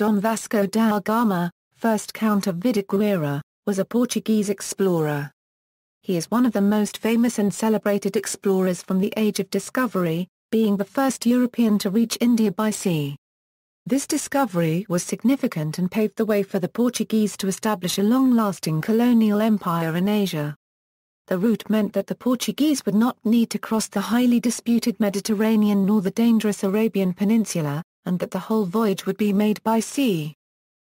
Don Vasco da Gama, first Count of Vidigueira, was a Portuguese explorer. He is one of the most famous and celebrated explorers from the Age of Discovery, being the first European to reach India by sea. This discovery was significant and paved the way for the Portuguese to establish a long-lasting colonial empire in Asia. The route meant that the Portuguese would not need to cross the highly disputed Mediterranean nor the dangerous Arabian Peninsula, and that the whole voyage would be made by sea.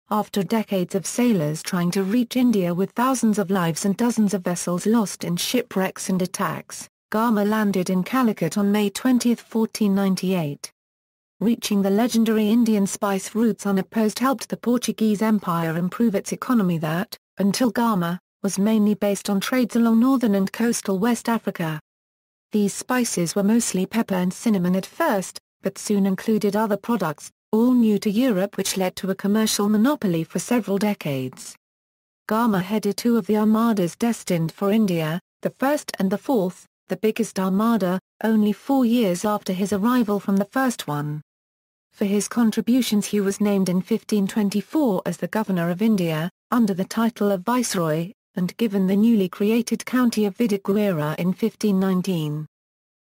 After decades of sailors trying to reach India with thousands of lives and dozens of vessels lost in shipwrecks and attacks, Gama landed in Calicut on May 20, 1498. Reaching the legendary Indian spice routes unopposed helped the Portuguese Empire improve its economy that, until Gama, was mainly based on trades along northern and coastal West Africa. These spices were mostly pepper and cinnamon at first, but soon included other products, all new to Europe which led to a commercial monopoly for several decades. Gama headed two of the armadas destined for India, the first and the fourth, the biggest armada, only four years after his arrival from the first one. For his contributions he was named in 1524 as the Governor of India, under the title of Viceroy, and given the newly created county of Vidigueira in 1519.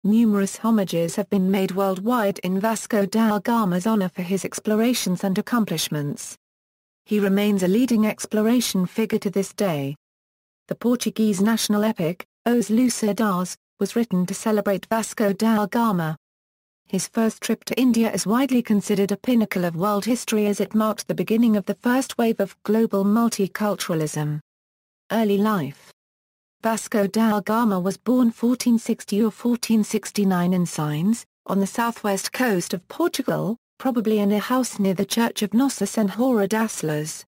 Numerous homages have been made worldwide in Vasco da Gama's honor for his explorations and accomplishments. He remains a leading exploration figure to this day. The Portuguese national epic, Os Lusíadas, was written to celebrate Vasco da Gama. His first trip to India is widely considered a pinnacle of world history as it marked the beginning of the first wave of global multiculturalism. Early life Vasco da Gama was born 1460 or 1469 in Sines, on the southwest coast of Portugal, probably in a house near the church of Nossa Senhora das Las.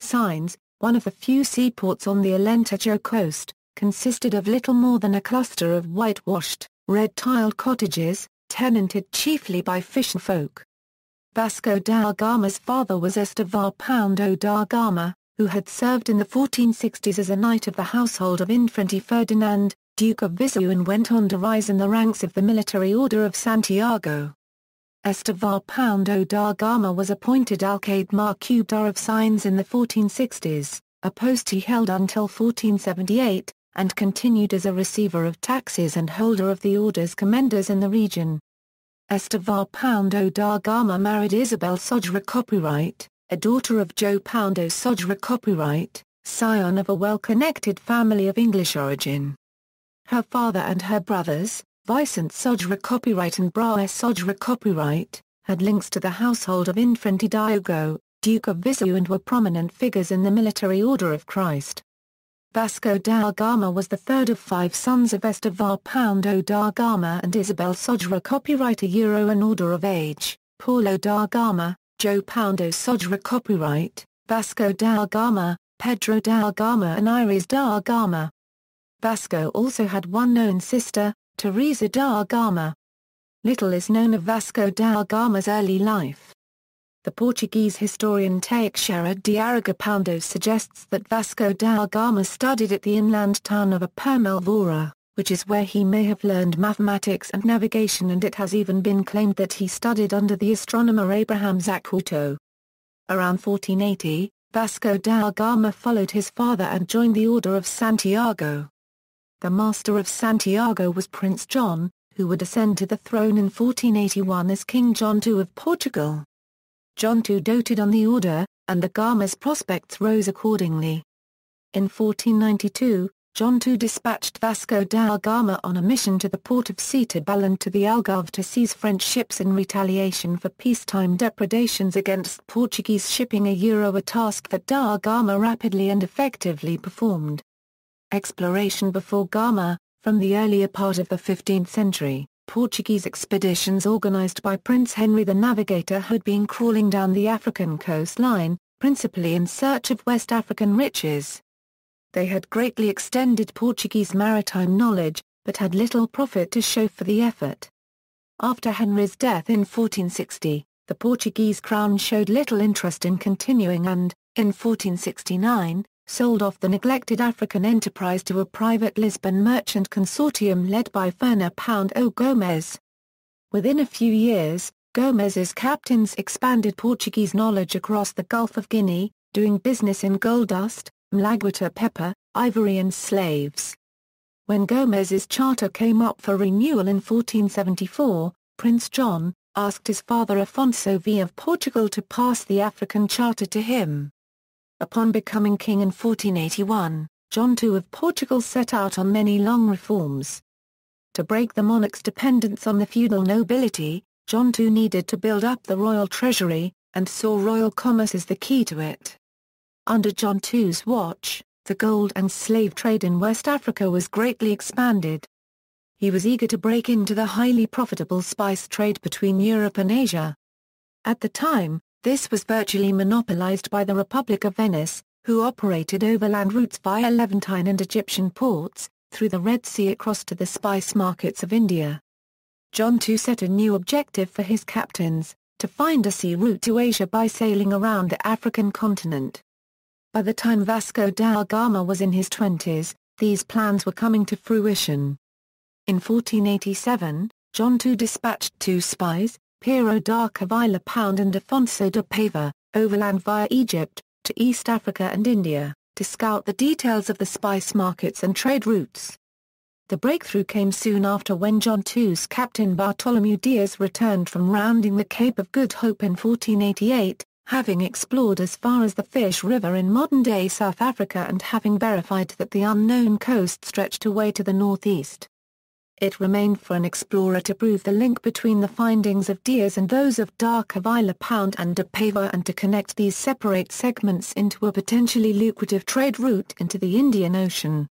Sines, one of the few seaports on the Alentejo coast, consisted of little more than a cluster of whitewashed, red-tiled cottages, tenanted chiefly by fisherfolk. Vasco da Gama's father was Estevão Pondo da Gama, who had served in the 1460s as a knight of the household of Infante Ferdinand, Duke of Viseu and went on to rise in the ranks of the Military Order of Santiago. Estevão Pondo da Gama was appointed Alcalde Marquesado of Sines in the 1460s, a post he held until 1478, and continued as a receiver of taxes and holder of the order's commenders in the region. Estevão Pondo da Gama married Isabel Sodré Copyright, a daughter of Joe Pondo Sodré Copyright, scion of a well-connected family of English origin. Her father and her brothers, Vicente Sodré Copyright and Braulio Sodré Copyright, had links to the household of Infante Diogo, Duke of Viseu and were prominent figures in the military order of Christ. Vasco da Gama was the third of five sons of Estevão Pondo da Gama and Isabel Sodré Copyright a Euro an Order of Age, Paulo da Gama, Joe Pondo Sodré Copyright, Vasco da Gama, Pedro da Gama and Aires da Gama. Vasco also had one known sister, Teresa da Gama. Little is known of Vasco da Gama's early life. The Portuguese historian Teixeira de Pondo suggests that Vasco da Gama studied at the inland town of Apermelvoura which is where he may have learned mathematics and navigation and it has even been claimed that he studied under the astronomer Abraham Zacuto. Around 1480, Vasco da Gama followed his father and joined the Order of Santiago. The Master of Santiago was Prince John, who would ascend to the throne in 1481 as King John II of Portugal. John II doted on the order, and the Gama's prospects rose accordingly. In 1492, John II dispatched Vasco da Gama on a mission to the port of Setúbal and to the Algarve to seize French ships in retaliation for peacetime depredations against Portuguese shipping a Euro a task that da Gama rapidly and effectively performed. Exploration before Gama, from the earlier part of the 15th century, Portuguese expeditions organized by Prince Henry the Navigator had been crawling down the African coastline, principally in search of West African riches. They had greatly extended Portuguese maritime knowledge, but had little profit to show for the effort. After Henry's death in 1460, the Portuguese crown showed little interest in continuing and, in 1469, sold off the neglected African enterprise to a private Lisbon merchant consortium led by Fernão Pondo Gomes. Within a few years, Gomes's captains expanded Portuguese knowledge across the Gulf of Guinea, doing business in gold dust, malagueta pepper, ivory and slaves. When Gomes's charter came up for renewal in 1474, Prince John, asked his father Afonso V of Portugal to pass the African charter to him. Upon becoming king in 1481, John II of Portugal set out on many long reforms. To break the monarch's dependence on the feudal nobility, John II needed to build up the royal treasury, and saw royal commerce as the key to it. Under John II's watch, the gold and slave trade in West Africa was greatly expanded. He was eager to break into the highly profitable spice trade between Europe and Asia. At the time, this was virtually monopolized by the Republic of Venice, who operated overland routes via Levantine and Egyptian ports, through the Red Sea across to the spice markets of India. John II set a new objective for his captains, to find a sea route to Asia by sailing around the African continent. By the time Vasco da Gama was in his twenties, these plans were coming to fruition. In 1487, John II dispatched two spies, Pero da Cavila Pound and Afonso de Paiva, overland via Egypt, to East Africa and India, to scout the details of the spice markets and trade routes. The breakthrough came soon after when John II's captain Bartholomew Diaz returned from rounding the Cape of Good Hope in 1488, having explored as far as the Fish River in modern-day South Africa and having verified that the unknown coast stretched away to the northeast. It remained for an explorer to prove the link between the findings of Diaz and those of Da Cavila Pound and De Paiva and to connect these separate segments into a potentially lucrative trade route into the Indian Ocean.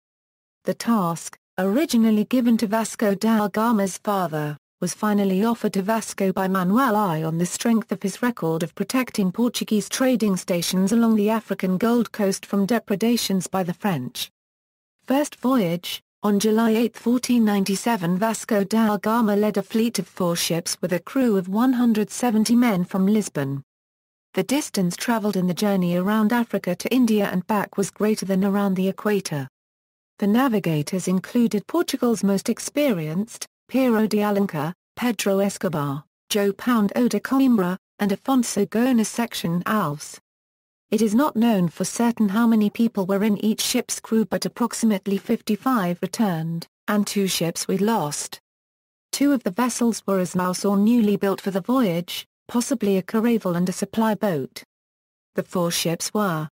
The task, originally given to Vasco da Gama's father, was finally offered to Vasco by Manuel I on the strength of his record of protecting Portuguese trading stations along the African Gold Coast from depredations by the French. First voyage, on July 8, 1497 Vasco da Gama led a fleet of four ships with a crew of 170 men from Lisbon. The distance travelled in the journey around Africa to India and back was greater than around the equator. The navigators included Portugal's most experienced, Pero de Alenquer, Pedro Escobar, João Pound de Coimbra, and Afonso Gomes Section Alves. It is not known for certain how many people were in each ship's crew but approximately 55 returned, and two ships were lost. Two of the vessels were as mouse or newly built for the voyage, possibly a caravel and a supply boat. The four ships were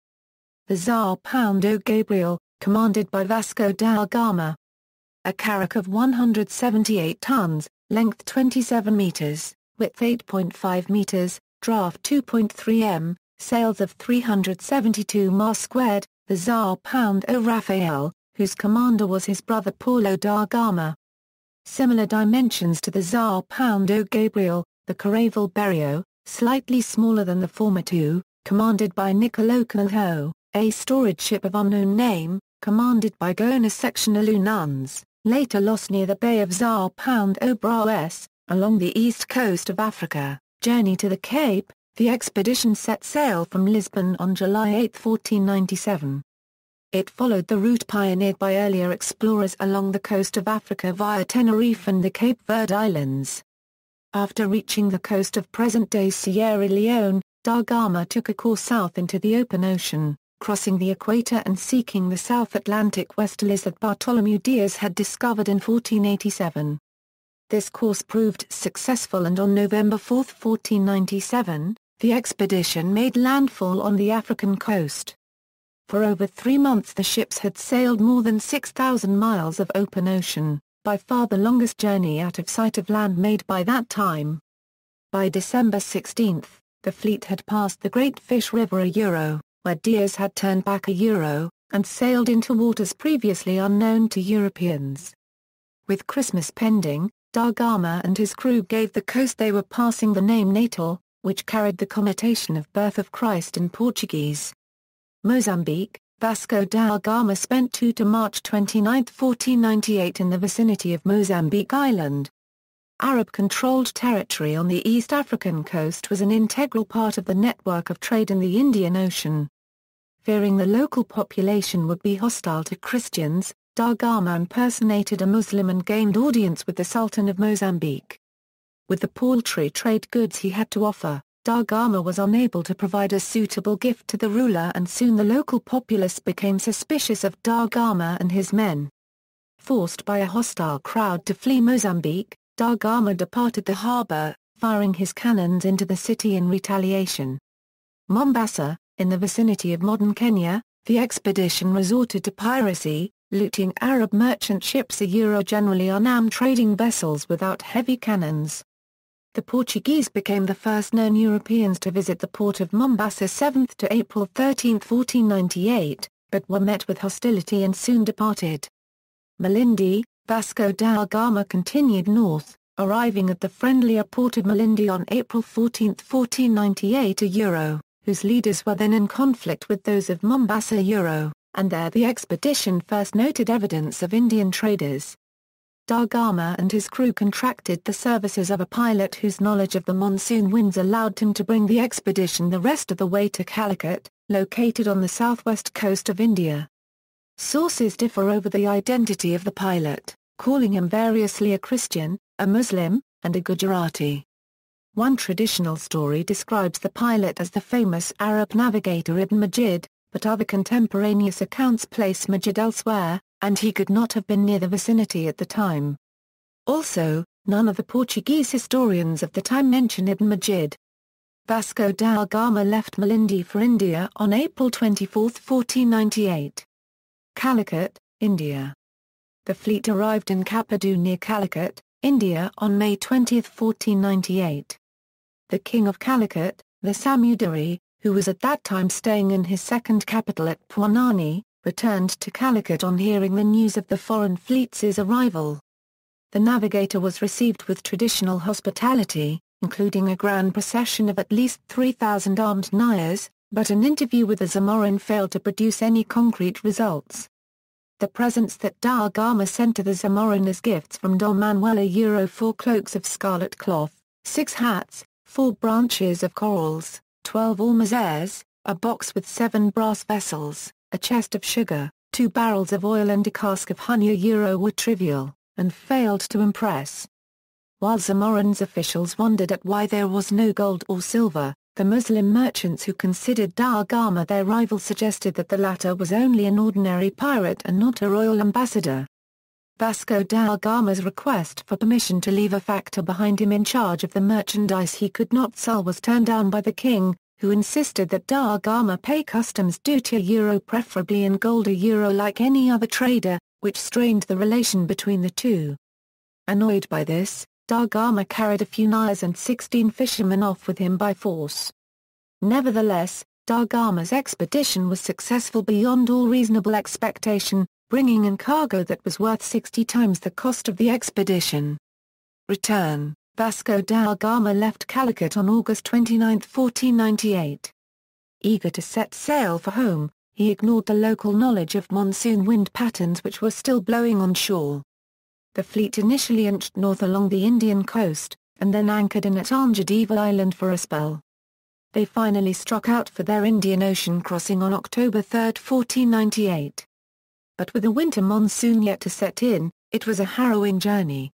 the Sao Paulo Gabriel, commanded by Vasco da Gama. A carrack of 178 tons, length 27 meters, width 8.5 meters, draft 2.3 m, sails of 372 miles squared, the Tsar Pound o Raphael, whose commander was his brother Paulo da Gama. Similar dimensions to the Tsar Pound o Gabriel, the Caravel Berrio, slightly smaller than the former two, commanded by Nicolo Coelho, a storage ship of unknown name, commanded by Gomes Sectional Nuns, later lost near the Bay of Sao Paulo Brás, along the east coast of Africa, journey to the Cape, the expedition set sail from Lisbon on July 8, 1497. It followed the route pioneered by earlier explorers along the coast of Africa via Tenerife and the Cape Verde Islands. After reaching the coast of present-day Sierra Leone, Da Gama took a course south into the open ocean, crossing the equator and seeking the South Atlantic westerlies that Bartholomew Diaz had discovered in 1487. This course proved successful and on November 4, 1497, the expedition made landfall on the African coast. For over three months the ships had sailed more than 6,000 miles of open ocean, by far the longest journey out of sight of land made by that time. By December 16, the fleet had passed the Great Fish River a euro, where Diaz had turned back a euro, and sailed into waters previously unknown to Europeans. With Christmas pending, Da Gama and his crew gave the coast they were passing the name Natal, which carried the connotation of birth of Christ in Portuguese. Mozambique, Vasco da Gama spent 2 to March 29, 1498 in the vicinity of Mozambique Island. Arab-controlled territory on the East African coast was an integral part of the network of trade in the Indian Ocean. Fearing the local population would be hostile to Christians, Da Gama impersonated a Muslim and gained audience with the Sultan of Mozambique. with the paltry trade goods he had to offer, Da Gama was unable to provide a suitable gift to the ruler and soon the local populace became suspicious of Da Gama and his men. Forced by a hostile crowd to flee Mozambique, Da Gama departed the harbour, firing his cannons into the city in retaliation. Mombasa, in the vicinity of modern Kenya, the expedition resorted to piracy, looting Arab merchant ships a Euro generally unarmed trading vessels without heavy cannons. The Portuguese became the first known Europeans to visit the port of Mombasa 7 to April 13, 1498, but were met with hostility and soon departed. Malindi, Vasco da Gama continued north, arriving at the friendlier port of Malindi on April 14, 1498 a Euro, whose leaders were then in conflict with those of Mombasa Euro and there the expedition first noted evidence of Indian traders. Da Gama and his crew contracted the services of a pilot whose knowledge of the monsoon winds allowed him to bring the expedition the rest of the way to Calicut, located on the southwest coast of India. Sources differ over the identity of the pilot, calling him variously a Christian, a Muslim, and a Gujarati. One traditional story describes the pilot as the famous Arab navigator Ibn Majid, but other contemporaneous accounts place Majid elsewhere, and he could not have been near the vicinity at the time. Also, none of the Portuguese historians of the time mention Ibn Majid. Vasco da Gama left Malindi for India on April 24, 1498. Calicut, India. The fleet arrived in Kapadu near Calicut, India on May 20, 1498. The king of Calicut, the Samudari, who was at that time staying in his second capital at Ponnani, returned to Calicut on hearing the news of the foreign fleet's arrival. The navigator was received with traditional hospitality, including a grand procession of at least 3,000 armed Nayars, but an interview with the Zamorin failed to produce any concrete results. The presents that Da Gama sent to the Zamorin as gifts from Don Manuel a Euro four cloaks of scarlet cloth, six hats, four branches of corals, 12 almazers, a box with seven brass vessels, a chest of sugar, two barrels of oil and a cask of honey a euro were trivial, and failed to impress. While Zamorin's officials wondered at why there was no gold or silver, the Muslim merchants who considered Da Gama their rival suggested that the latter was only an ordinary pirate and not a royal ambassador. Vasco da Gama's request for permission to leave a factor behind him in charge of the merchandise he could not sell was turned down by the king, who insisted that da Gama pay customs duty a euro preferably in gold a euro like any other trader, which strained the relation between the two. Annoyed by this, da Gama carried a few Nayars and 16 fishermen off with him by force. Nevertheless, da Gama's expedition was successful beyond all reasonable expectation, bringing in cargo that was worth 60 times the cost of the expedition. Return Vasco da Gama left Calicut on August 29, 1498. Eager to set sail for home, he ignored the local knowledge of monsoon wind patterns which were still blowing on shore. The fleet initially inched north along the Indian coast, and then anchored in at Island for a spell. They finally struck out for their Indian Ocean crossing on October 3, 1498 but with the winter monsoon yet to set in, it was a harrowing journey.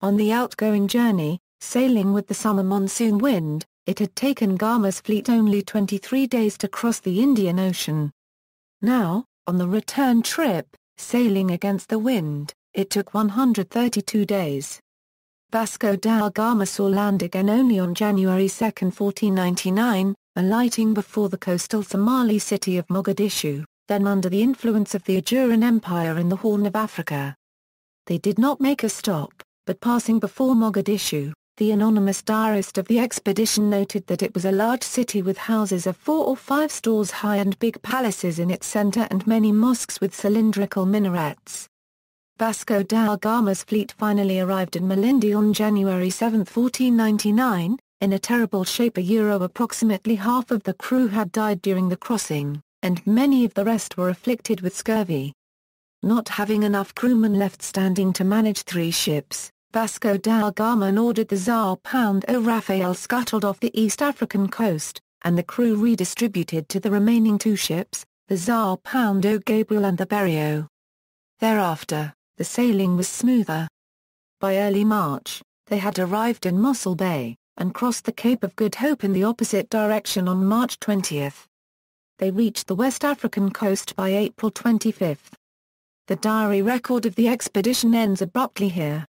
On the outgoing journey, sailing with the summer monsoon wind, it had taken Gama's fleet only 23 days to cross the Indian Ocean. Now, on the return trip, sailing against the wind, it took 132 days. Vasco da Gama saw land again only on January 2, 1499, alighting before the coastal Somali city of Mogadishu then under the influence of the Ajuran Empire in the Horn of Africa. They did not make a stop, but passing before Mogadishu, the anonymous diarist of the expedition noted that it was a large city with houses of four or five stores high and big palaces in its center and many mosques with cylindrical minarets. Vasco da Gama's fleet finally arrived in Malindi on January 7, 1499, in a terrible shape a euro approximately half of the crew had died during the crossing and many of the rest were afflicted with scurvy. Not having enough crewmen left standing to manage three ships, Vasco da Gama ordered the Pound O Rafael scuttled off the East African coast, and the crew redistributed to the remaining two ships, the Pound O Gabriel and the Berrio. Thereafter, the sailing was smoother. By early March, they had arrived in Mossel Bay, and crossed the Cape of Good Hope in the opposite direction on March 20. They reached the West African coast by April 25. The diary record of the expedition ends abruptly here.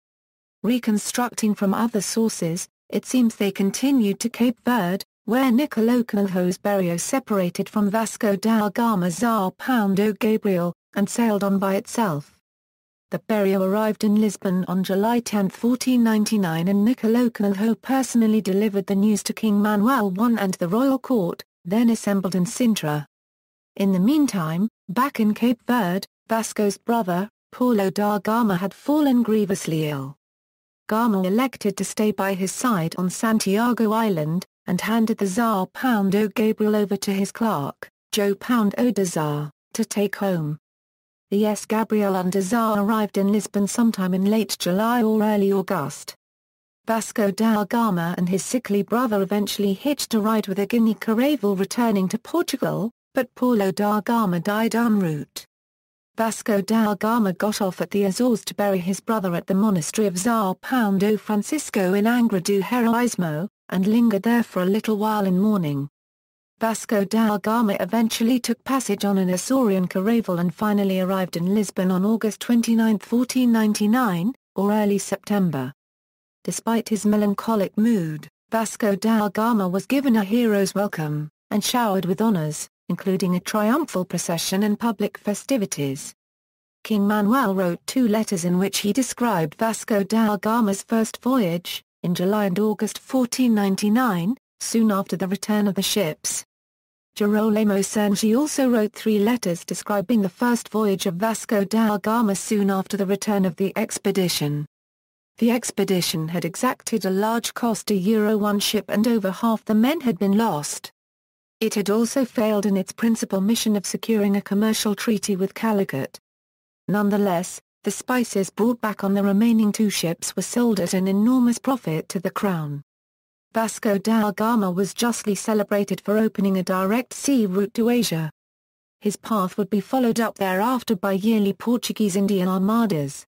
Reconstructing from other sources, it seems they continued to Cape Verde, where Niccolo Canalejo's Berrio separated from Vasco da Gama's Sao Paulo Gabriel, and sailed on by itself. The Berrio arrived in Lisbon on July 10, 1499 and Niccolo Canalejo personally delivered the news to King Manuel I and the royal court, then assembled in Sintra. In the meantime, back in Cape Verde, Vasco's brother, Paulo da Gama had fallen grievously ill. Gama elected to stay by his side on Santiago Island, and handed the Sao Paulo Gabriel over to his clerk, Joe João Pound Odazar, to take home. The S. Gabriel and Azar arrived in Lisbon sometime in late July or early August. Vasco da Gama and his sickly brother eventually hitched a ride with a Guinea caravel returning to Portugal, but Paulo da Gama died en route. Vasco da Gama got off at the Azores to bury his brother at the monastery of Sao Paulo Francisco in Angra do Heroísmo, and lingered there for a little while in mourning. Vasco da Gama eventually took passage on an Azorian caravel and finally arrived in Lisbon on August 29, 1499, or early September. Despite his melancholic mood, Vasco da Gama was given a hero's welcome, and showered with honors including a triumphal procession and public festivities. King Manuel wrote two letters in which he described Vasco da Gama's first voyage, in July and August 1499, soon after the return of the ships. Girolamo Sernigi also wrote three letters describing the first voyage of Vasco da Gama soon after the return of the expedition. The expedition had exacted a large cost to Euro one ship and over half the men had been lost. It had also failed in its principal mission of securing a commercial treaty with Calicut. Nonetheless, the spices brought back on the remaining two ships were sold at an enormous profit to the crown. Vasco da Gama was justly celebrated for opening a direct sea route to Asia. His path would be followed up thereafter by yearly Portuguese Indian armadas.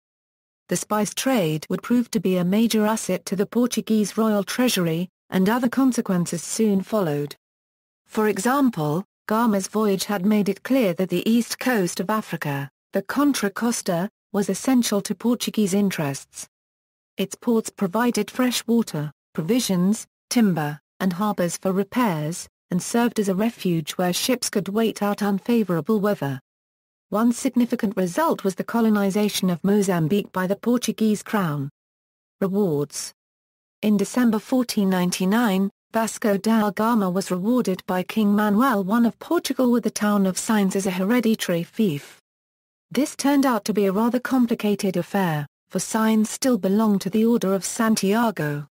The spice trade would prove to be a major asset to the Portuguese royal treasury, and other consequences soon followed. For example, Gama's voyage had made it clear that the east coast of Africa, the Contra Costa, was essential to Portuguese interests. Its ports provided fresh water, provisions, timber, and harbors for repairs, and served as a refuge where ships could wait out unfavorable weather. One significant result was the colonization of Mozambique by the Portuguese crown. Rewards In December 1499, Vasco da Gama was rewarded by King Manuel I of Portugal with the town of Sines as a hereditary fief. This turned out to be a rather complicated affair, for Sines still belonged to the Order of Santiago.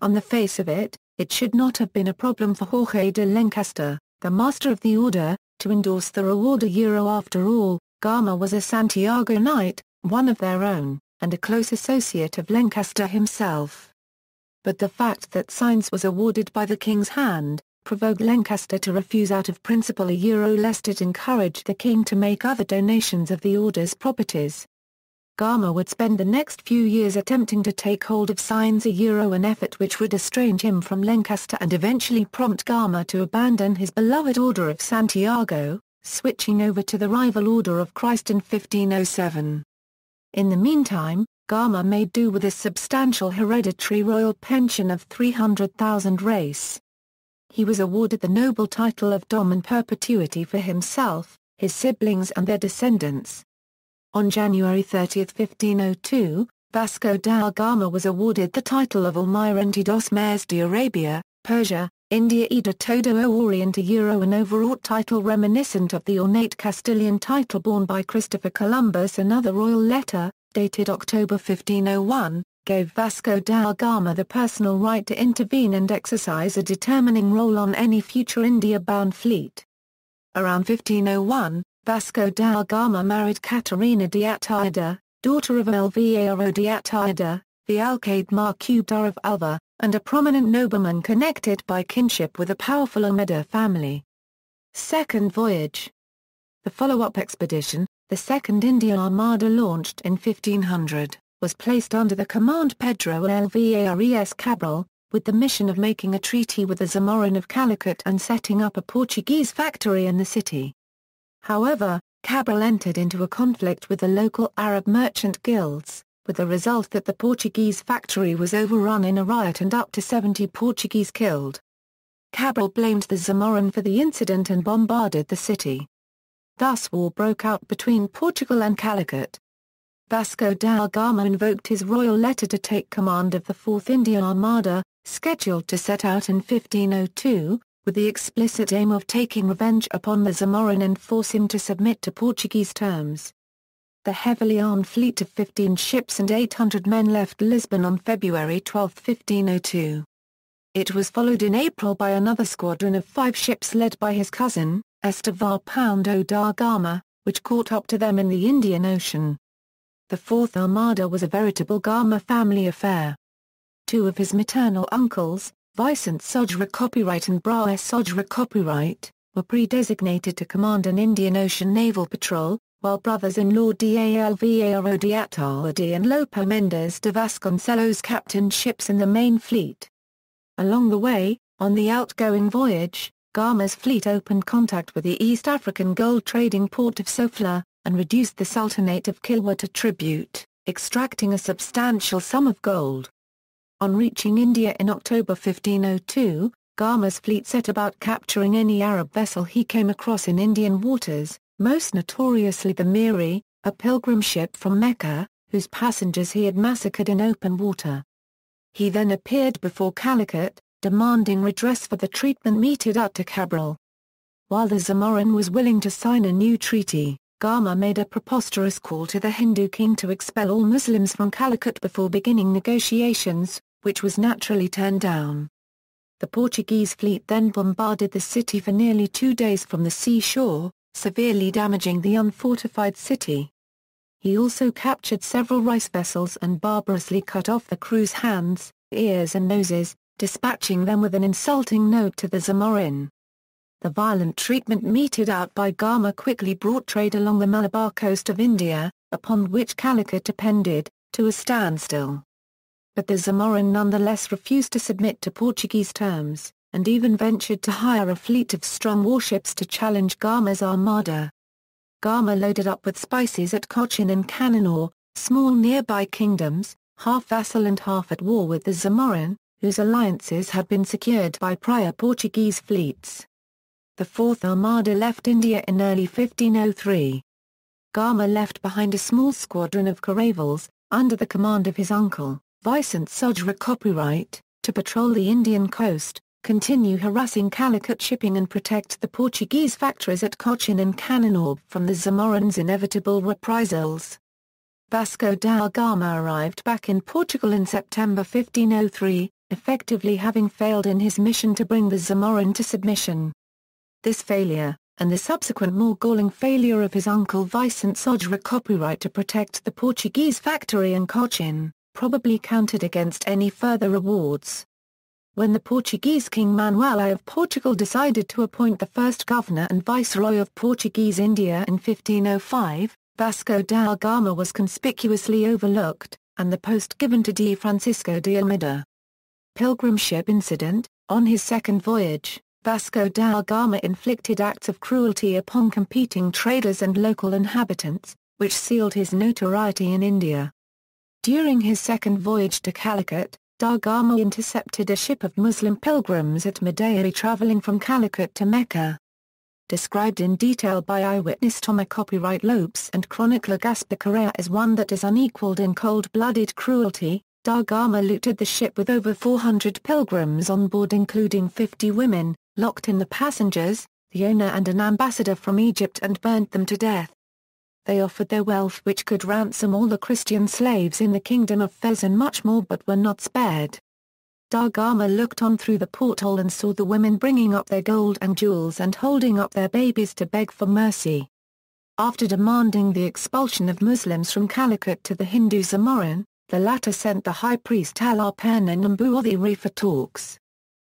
On the face of it, it should not have been a problem for Jorge de Lencastre, the master of the order, to endorse the reward a euro after all, Gama was a Santiago knight, one of their own, and a close associate of Lancaster himself but the fact that Sines was awarded by the King's hand, provoked Lancaster to refuse out of principle a euro lest it encouraged the King to make other donations of the order's properties. Gama would spend the next few years attempting to take hold of Sines a euro an effort which would estrange him from Lancaster and eventually prompt Gama to abandon his beloved Order of Santiago, switching over to the rival Order of Christ in 1507. In the meantime, Gama made do with a substantial hereditary royal pension of 300,000 reis. He was awarded the noble title of Dom in perpetuity for himself, his siblings and their descendants. On January 30, 1502, Vasco da Gama was awarded the title of Almirante dos Mares de Arabia, Persia, India e de todo o Oriente Euro an overwrought title reminiscent of the ornate Castilian title borne by Christopher Columbus another royal letter, dated October 1501, gave Vasco da Gama the personal right to intervene and exercise a determining role on any future India-bound fleet. Around 1501, Vasco da Gama married Catarina de Atayde, daughter of Alvaro de Atayde, the Alcalde Marquesa of Alva, and a prominent nobleman connected by kinship with a powerful Almeida family. Second Voyage The follow-up expedition, the Second India Armada launched in 1500, was placed under the command Pedro Alvares Cabral, with the mission of making a treaty with the Zamorin of Calicut and setting up a Portuguese factory in the city. However, Cabral entered into a conflict with the local Arab merchant guilds, with the result that the Portuguese factory was overrun in a riot and up to 70 Portuguese killed. Cabral blamed the Zamorin for the incident and bombarded the city. Thus war broke out between Portugal and Calicut. Vasco da Gama invoked his royal letter to take command of the Fourth Indian Armada, scheduled to set out in 1502, with the explicit aim of taking revenge upon the Zamorin and force him to submit to Portuguese terms. The heavily armed fleet of 15 ships and 800 men left Lisbon on February 12, 1502. It was followed in April by another squadron of five ships led by his cousin, Estevar Poundo da Gama, which caught up to them in the Indian Ocean. The Fourth Armada was a veritable Gama family affair. Two of his maternal uncles, Vicente Sodre Copyright and Bras Sodre Copyright, were pre-designated to command an Indian Ocean Naval Patrol, while brothers-in-law D'Alvaro de and Lope Mendes de Vasconcelos captained ships in the main fleet. Along the way, on the outgoing voyage, Gama's fleet opened contact with the East African gold trading port of Sofala, and reduced the Sultanate of Kilwa to tribute, extracting a substantial sum of gold. On reaching India in October 1502, Gama's fleet set about capturing any Arab vessel he came across in Indian waters, most notoriously the Miri, a pilgrim ship from Mecca, whose passengers he had massacred in open water. He then appeared before Calicut, demanding redress for the treatment meted out to Cabral. While the Zamorin was willing to sign a new treaty, Gama made a preposterous call to the Hindu king to expel all Muslims from Calicut before beginning negotiations, which was naturally turned down. The Portuguese fleet then bombarded the city for nearly two days from the seashore, severely damaging the unfortified city. He also captured several rice vessels and barbarously cut off the crew's hands, ears and noses, dispatching them with an insulting note to the Zamorin. The violent treatment meted out by Gama quickly brought trade along the Malabar coast of India, upon which Calicut depended, to a standstill but the Zamorin nonetheless refused to submit to Portuguese terms, and even ventured to hire a fleet of strong warships to challenge Gama's armada. Gama loaded up with spices at Cochin and Cananor, small nearby kingdoms, half vassal and half at war with the Zamorin, whose alliances had been secured by prior Portuguese fleets. The Fourth Armada left India in early 1503. Gama left behind a small squadron of caravels, under the command of his uncle, Vicente Sodre copyright, to patrol the Indian coast, continue harassing Calicut shipping and protect the Portuguese factories at Cochin and Cananor from the Zamorin's inevitable reprisals. Vasco da Gama arrived back in Portugal in September 1503, effectively having failed in his mission to bring the Zamorin to submission. This failure, and the subsequent more galling failure of his uncle Vicente Sodre copyright to protect the Portuguese factory in Cochin, probably counted against any further rewards. When the Portuguese King Manuel I of Portugal decided to appoint the first governor and viceroy of Portuguese India in 1505, Vasco da Gama was conspicuously overlooked, and the post given to D. Francisco de Almeida. Pilgrim ship incident On his second voyage, Vasco da Gama inflicted acts of cruelty upon competing traders and local inhabitants, which sealed his notoriety in India. During his second voyage to Calicut, da Gama intercepted a ship of Muslim pilgrims at Madayi traveling from Calicut to Mecca. Described in detail by eyewitness Toma copyright Lopes and chronicler Gaspar Correa as one that is unequaled in cold-blooded cruelty, da Gama looted the ship with over 400 pilgrims on board including 50 women, locked in the passengers, the owner and an ambassador from Egypt and burnt them to death they offered their wealth which could ransom all the Christian slaves in the kingdom of Fez and much more but were not spared. Da Gama looked on through the porthole and saw the women bringing up their gold and jewels and holding up their babies to beg for mercy. After demanding the expulsion of Muslims from Calicut to the Hindu Zamorin, the latter sent the high priest Alapen and Nambuothiri for talks.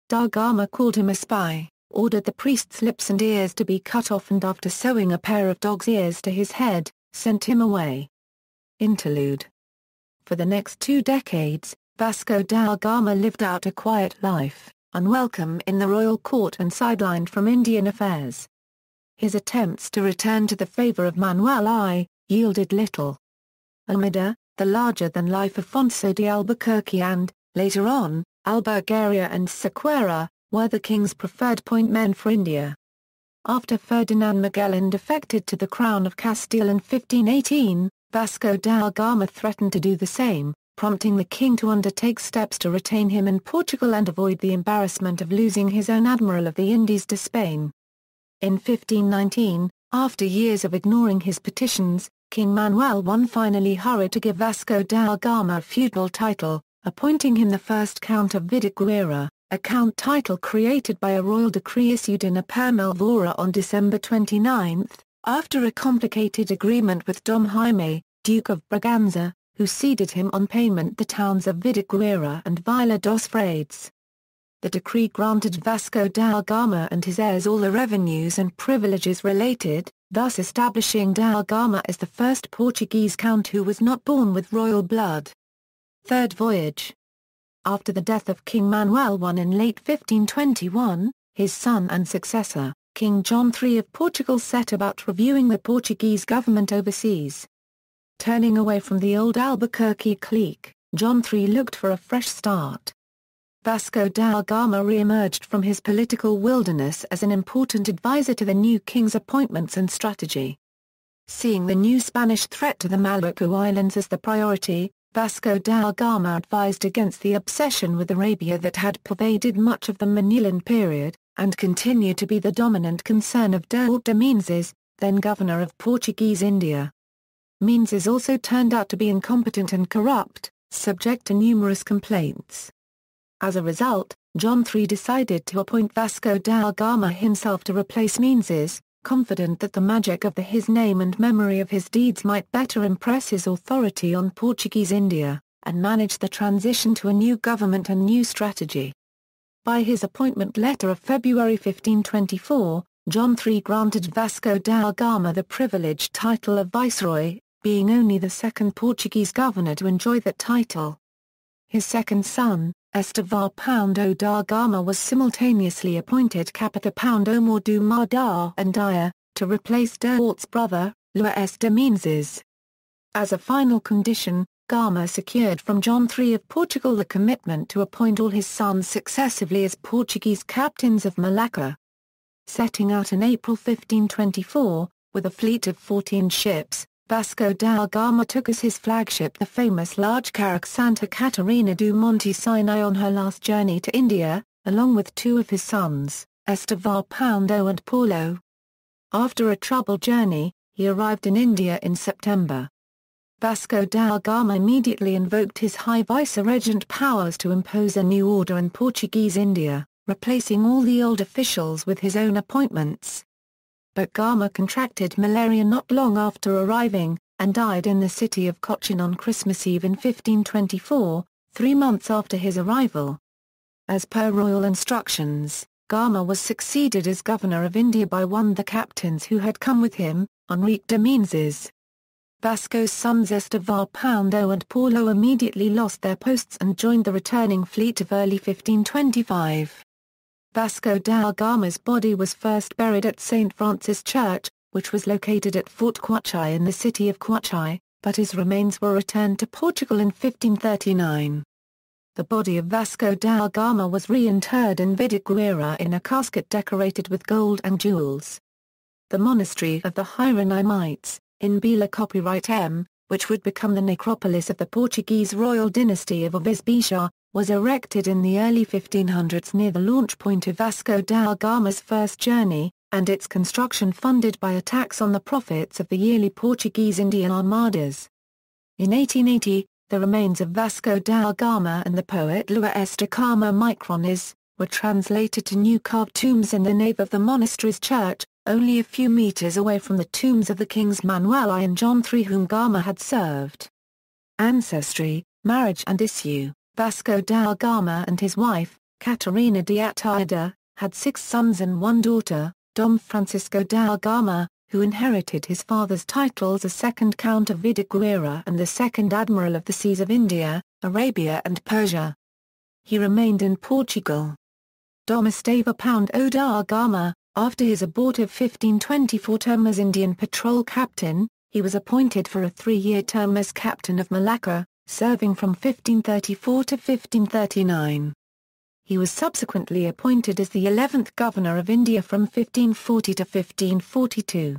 Da Gama called him a spy ordered the priest's lips and ears to be cut off and after sewing a pair of dog's ears to his head, sent him away. Interlude For the next two decades, Vasco da Gama lived out a quiet life, unwelcome in the royal court and sidelined from Indian affairs. His attempts to return to the favor of Manuel I, yielded little. Almeida, the larger-than-life Afonso de Albuquerque and, later on, Albuquerque and Sequeira, were the king's preferred point men for India. After Ferdinand Magellan defected to the crown of Castile in 1518, Vasco da Gama threatened to do the same, prompting the king to undertake steps to retain him in Portugal and avoid the embarrassment of losing his own Admiral of the Indies to Spain. In 1519, after years of ignoring his petitions, King Manuel I finally hurried to give Vasco da Gama a feudal title, appointing him the first Count of Vidigueira, a count title created by a royal decree issued in Alpera on December 29, after a complicated agreement with Dom Jaime, Duke of Braganza, who ceded him on payment the towns of Vidigueira and Vila dos Frades. The decree granted Vasco da Gama and his heirs all the revenues and privileges related, thus establishing da Gama as the first Portuguese count who was not born with royal blood. Third Voyage After the death of King Manuel I in late 1521, his son and successor, King John III of Portugal set about reviewing the Portuguese government overseas. Turning away from the old Albuquerque clique, John III looked for a fresh start. Vasco da Gama re-emerged from his political wilderness as an important advisor to the new king's appointments and strategy. Seeing the new Spanish threat to the Maluku Islands as the priority, Vasco da Gama advised against the obsession with Arabia that had pervaded much of the Manilan period, and continued to be the dominant concern of Duarte Menezes, then governor of Portuguese India. Menezes also turned out to be incompetent and corrupt, subject to numerous complaints. As a result, John III decided to appoint Vasco da Gama himself to replace Menezes, confident that the magic of the his name and memory of his deeds might better impress his authority on Portuguese India, and manage the transition to a new government and new strategy. By his appointment letter of February 1524, John III granted Vasco da Gama the privileged title of Viceroy, being only the second Portuguese governor to enjoy that title. His second son, Estevar da Gama was simultaneously appointed Capita Pondo Mor do Mar da Andia, to replace Duarte's brother, Luís de Menezes. As a final condition, Gama secured from John III of Portugal the commitment to appoint all his sons successively as Portuguese captains of Malacca. Setting out in April 1524, with a fleet of 14 ships, Vasco da Gama took as his flagship the famous large carrack Santa Catarina do Monte Sinai on her last journey to India, along with two of his sons, Estevar Pondo and Paulo. After a troubled journey, he arrived in India in September. Vasco da Gama immediately invoked his high viceregent powers to impose a new order in Portuguese India, replacing all the old officials with his own appointments. But Gama contracted malaria not long after arriving, and died in the city of Cochin on Christmas Eve in 1524, three months after his arrival. As per royal instructions, Gama was succeeded as governor of India by one of the captains who had come with him, Enrique de Menezes. Vasco's sons Estevar Pondo and Paulo immediately lost their posts and joined the returning fleet of early 1525. Vasco da Gama's body was first buried at St. Francis Church, which was located at Fort Kochi in the city of Kochi, but his remains were returned to Portugal in 1539. The body of Vasco da Gama was reinterred in Vidigueira in a casket decorated with gold and jewels. The monastery of the Hieronymites, in Bila copyright M, which would become the necropolis of the Portuguese royal dynasty of Aviz-Beja, was erected in the early 1500s near the launch point of Vasco da Gama's first journey, and its construction funded by a tax on the profits of the yearly Portuguese Indian armadas. In 1880, the remains of Vasco da Gama and the poet Luís de Carmo Micrones, were translated to new carved tombs in the nave of the monastery's church, only a few meters away from the tombs of the kings Manuel I and John III whom Gama had served. Ancestry, marriage and issue Vasco da Gama and his wife, Catarina de Ataida, had six sons and one daughter, Dom Francisco da Gama, who inherited his father's titles as second Count of Vidigueira and the second Admiral of the Seas of India, Arabia and Persia. He remained in Portugal. Dom Esteva Pound o da Gama, after his abortive 1524 term as Indian Patrol Captain, he was appointed for a three-year term as Captain of Malacca, serving from 1534 to 1539. He was subsequently appointed as the 11th Governor of India from 1540 to 1542.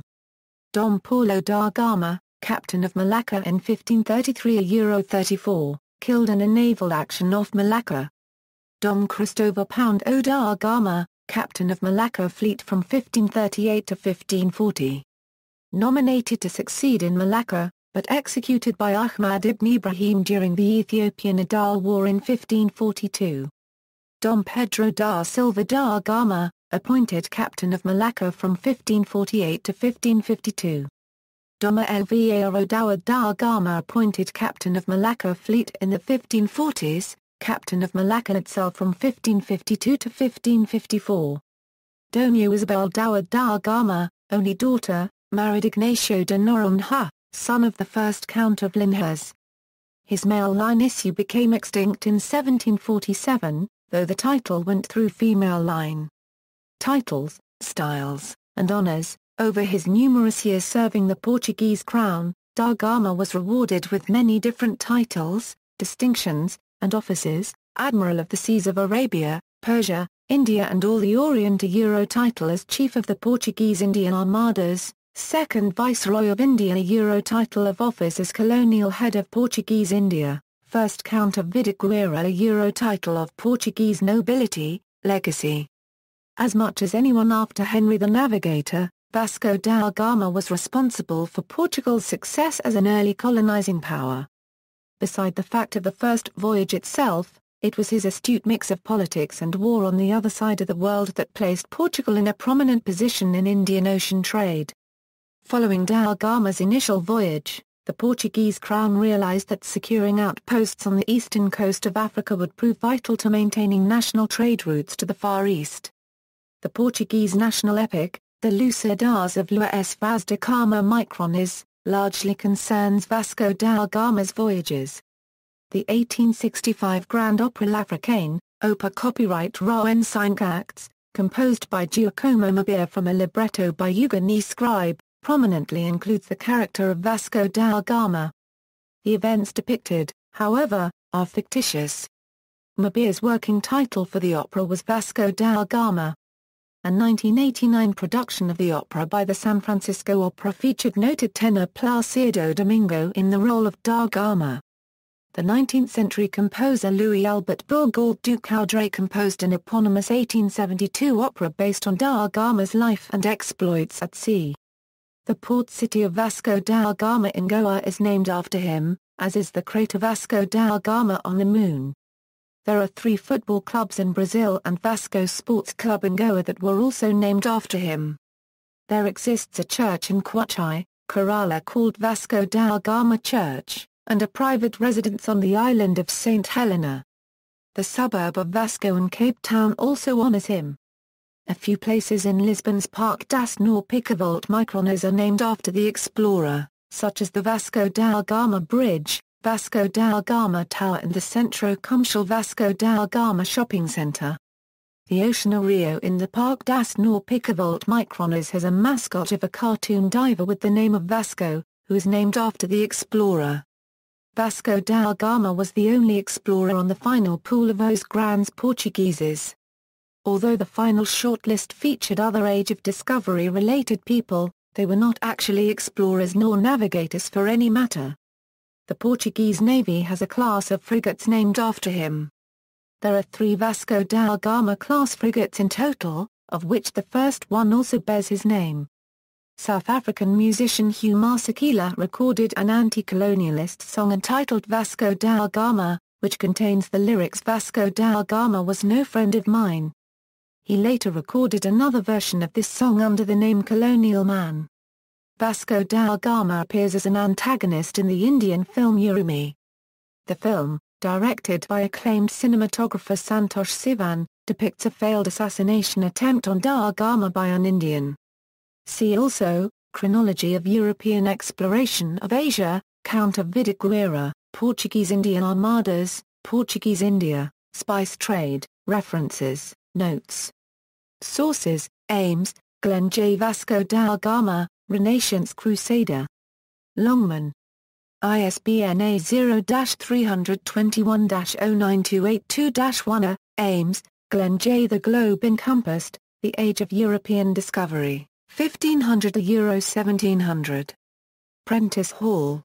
Dom Paulo da Gama, Captain of Malacca in 1533 a Euro 34, killed in a naval action off Malacca. Dom Cristobal Pound o da Gama, Captain of Malacca fleet from 1538 to 1540 nominated to succeed in Malacca, but executed by Ahmad ibn Ibrahim during the Ethiopian Adal War in 1542. Dom Pedro da Silva da Gama, appointed captain of Malacca from 1548 to 1552. Doma Elvieiro Dawad da Gama appointed captain of Malacca fleet in the 1540s, captain of Malacca itself from 1552 to 1554. Dona Isabel da Gama, only daughter, married Ignacio de Noronha, son of the first Count of Linhares. His male line issue became extinct in 1747, though the title went through female line. Titles, styles, and honours, over his numerous years serving the Portuguese crown, da Gama was rewarded with many different titles, distinctions, and offices, Admiral of the Seas of Arabia, Persia, India and all the Orient Euro title as Chief of the Portuguese Indian Armadas, second Viceroy of India a Euro title of office as Colonial Head of Portuguese India, first Count of Vidigueira a Euro title of Portuguese nobility, legacy. As much as anyone after Henry the Navigator, Vasco da Gama was responsible for Portugal's success as an early colonizing power. Beside the fact of the first voyage itself, it was his astute mix of politics and war on the other side of the world that placed Portugal in a prominent position in Indian Ocean trade. Following da Gama's initial voyage, the Portuguese crown realized that securing outposts on the eastern coast of Africa would prove vital to maintaining national trade routes to the Far East. The Portuguese national epic, the Lusíadas of Luís Vaz da Gama Micrones, largely concerns Vasco da Gama's voyages. The 1865 Grand Opera L'Africaine, Opera copyright Rawen Cinq acts, composed by Giacomo Meyerbeer from a libretto by Eugène Scribe, prominently includes the character of Vasco da Gama. The events depicted, however, are fictitious. Meyerbeer's working title for the opera was Vasco da Gama. A 1989 production of the opera by the San Francisco Opera featured noted tenor Placido Domingo in the role of da Gama. The 19th-century composer Louis Albert Bourgault du Coudray composed an eponymous 1872 opera based on da Gama's life and exploits at sea. The port city of Vasco da Gama in Goa is named after him, as is the crater Vasco da Gama on the Moon. There are three football clubs in Brazil and Vasco Sports Club in Goa that were also named after him. There exists a church in Kochi, Kerala called Vasco da Gama Church, and a private residence on the island of St. Helena. The suburb of Vasco in Cape Town also honours him. A few places in Lisbon's Parque das Picavolta Micrones are named after the explorer, such as the Vasco da Gama Bridge, Vasco da Gama Tower and the Centro Comercial Vasco da Gama Shopping Center. The Oceanário in the Parque das Picavolta Micrones has a mascot of a cartoon diver with the name of Vasco, who is named after the explorer. Vasco da Gama was the only explorer on the final pool of Os Grandes Portugueses. Although the final shortlist featured other Age of Discovery-related people, they were not actually explorers nor navigators for any matter. The Portuguese Navy has a class of frigates named after him. There are three Vasco da Gama class frigates in total, of which the first one also bears his name. South African musician Hugh Masekela recorded an anti-colonialist song entitled Vasco da Gama, which contains the lyrics Vasco da Gama was no friend of mine. He later recorded another version of this song under the name Colonial Man. Vasco da Gama appears as an antagonist in the Indian film Urumi. The film, directed by acclaimed cinematographer Santosh Sivan, depicts a failed assassination attempt on Da Gama by an Indian. See also, Chronology of European Exploration of Asia, Count of Vidigueira, Portuguese Indian Armadas, Portuguese India, Spice Trade, References, Notes. Sources, Ames, Glenn J. Vasco da Gama, Renaissance Crusader. Longman. ISBN A0-321-09282-1 Ames, Glenn J. The Globe Encompassed, The Age of European Discovery, 1500 Euro 1700. Prentice Hall.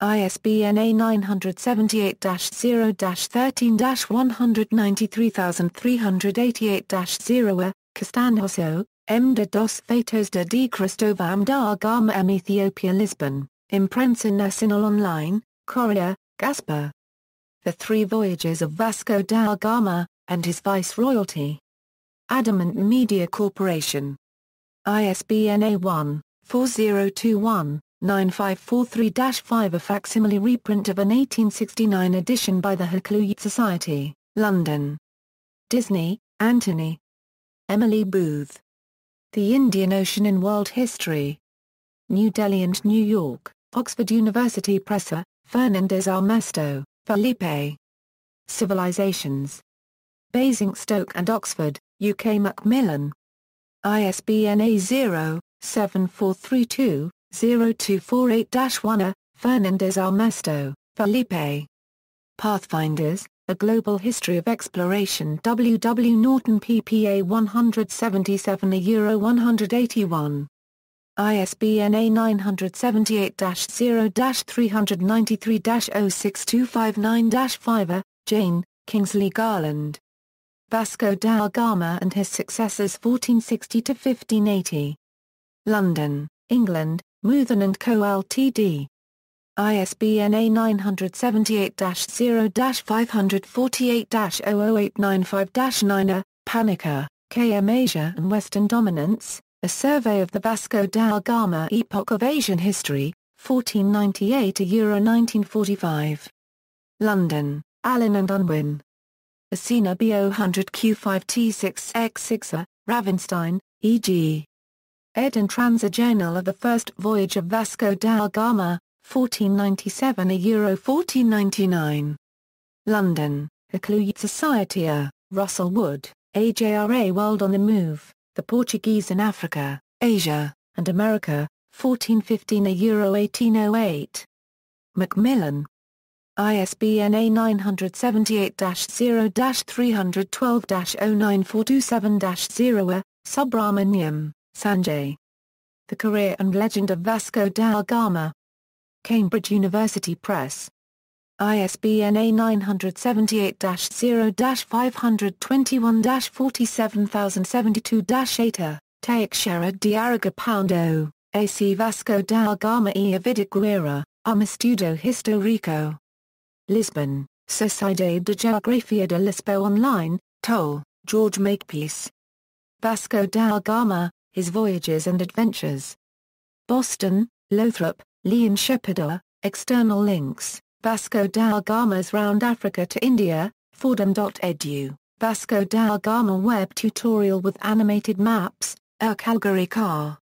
ISBN A978-0-13-193388-0 Castanhoso, M. de dos Feitos de de Cristovão da Gama M. Ethiopia Lisbon, Imprensa Nacional Online, Correia, Gaspar. The Three Voyages of Vasco da Gama, and His Viceroyalty. Adamant Media Corporation. ISBN A1-4021. 9543-5 A facsimile reprint of an 1869 edition by the Hakluyt Society, London. Disney, Anthony. Emily Booth. The Indian Ocean in World History. New Delhi and New York, Oxford University Press. Fernandez Armesto, Felipe. Civilizations. Basingstoke and Oxford, UK Macmillan. ISBN A0-7432 0248-1 Fernandez Armesto, Felipe. Pathfinders, A Global History of Exploration W. W. Norton PPA 177 A Euro 181. ISBN A978-0-393-06259-5 Jayne, Kingsley Garland. Vasco da Gama and his successors 1460-1580. London, England, Methuen & Co Ltd. ISBN A978-0-548-00895-9 Panikkar, K. M. Asia and Western Dominance, A Survey of the Vasco da Gama Epoch of Asian History, 1498 Euro 1945. London, Allen and Unwin. Asina B 100 Q5T6X6A, Ravenstein, E.G. Ed and Transa Journal of the First Voyage of Vasco da Gama, 1497 a Euro 1499. London, Hakluyt Society A, Russell Wood, AJRA World on the Move, The Portuguese in Africa, Asia, and America, 1415 a Euro 1808. Macmillan. ISBN A978-0-312-09427-0 Subrahmanyam. Sanjay. The Career and Legend of Vasco da Gama. Cambridge University Press. ISBN A978-0-521-47072-8 Teixeira de Aragão AC Vasco da Gama e. A Vidigueira, um estudo histórico. Lisbon, Sociedade de Geografia de Lisboa Online, Towle, George Makepeace. Vasco da Gama, his Voyages and Adventures. Boston, Lothrop, Leon Shepard. External links, Vasco da Gama's Round Africa to India, Fordham.edu, Vasco da Gama web tutorial with animated maps, a Calgary car.